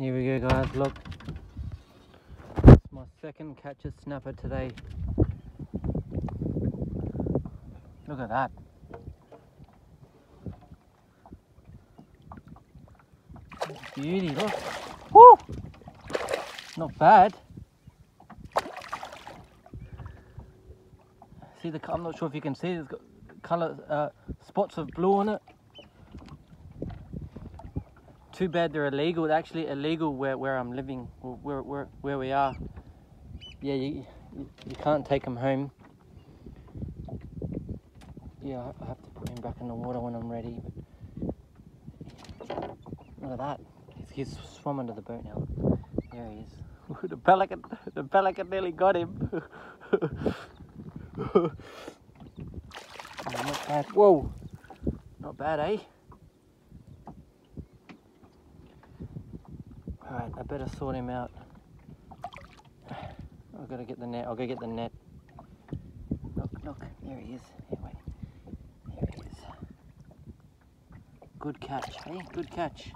Here we go guys, look. It's my second catch of snapper today. Look at that. Beauty, look. Woo! Not bad. See the, I'm not sure if you can see, it's got colour, uh, spots of blue on it. Too bad they're illegal. They're actually illegal where, where I'm living, where, where, where we are. Yeah, you, you can't take them home. Yeah, I have to put him back in the water when I'm ready. Look at that. He's, he's swum under the boat now. There he is. the pelican, the pelican nearly got him. oh, not bad. Whoa, not bad, eh? Alright, I better sort him out. I've got to get the net. I'll go get the net. Look, look, there he is. There he is. Good catch, hey? Good catch.